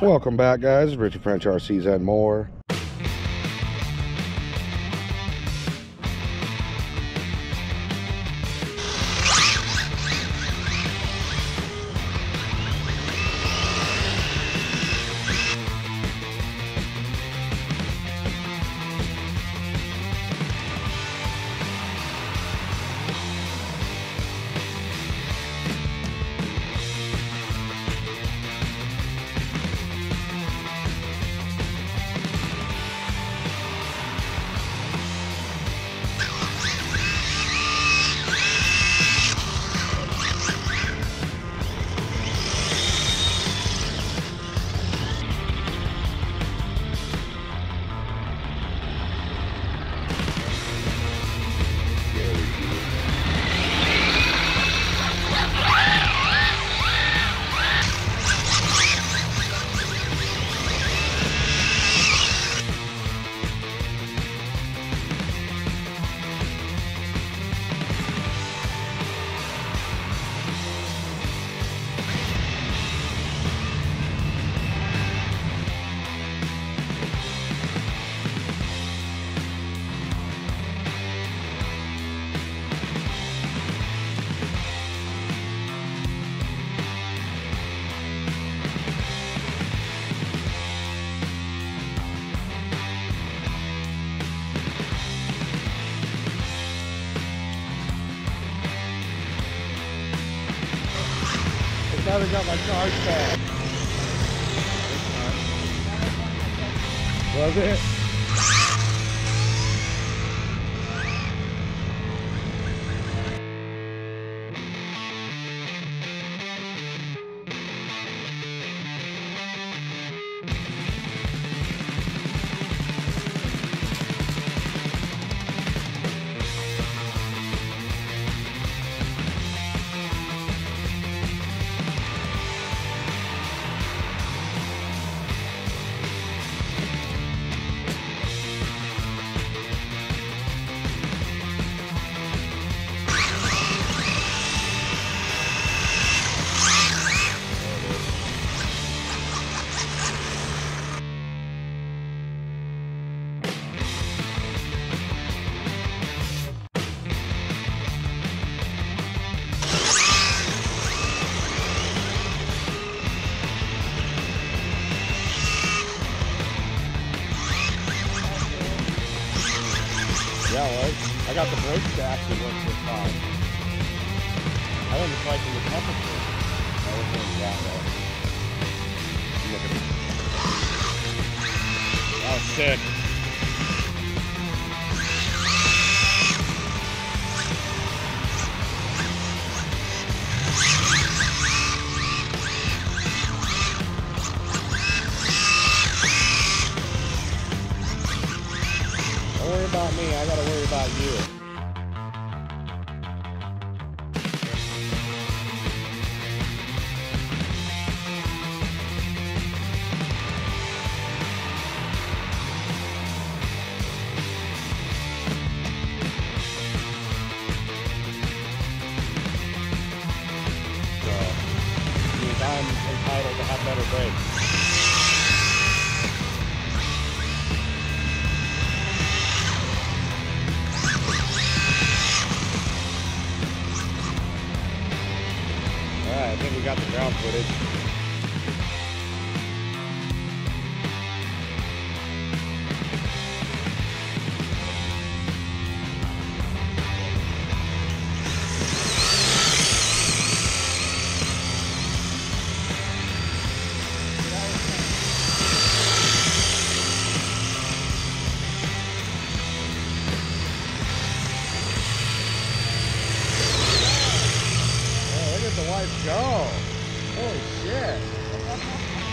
Welcome back, guys. Richard French RCs and more. Never got my charge back. Was it? Yeah, was. I got the brakes to actually work this fine. I like the temperature. I that uh, way. Look at it. That was sick. About me, I got to worry about you. I'm entitled to have better brakes. We got the ground footage. wife go. Holy shit.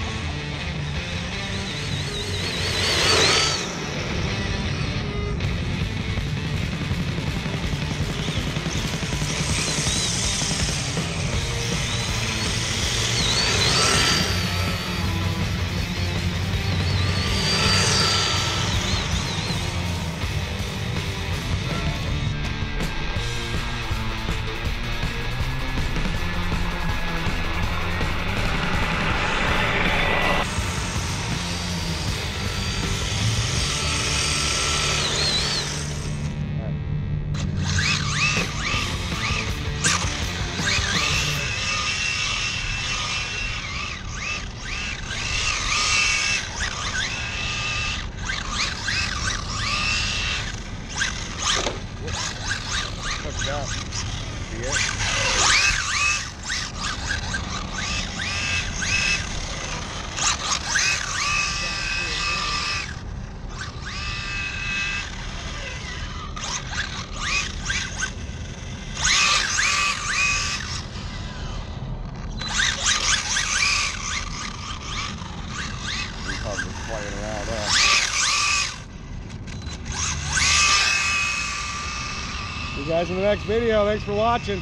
guys in the next video. Thanks for watching.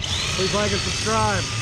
Please like and subscribe.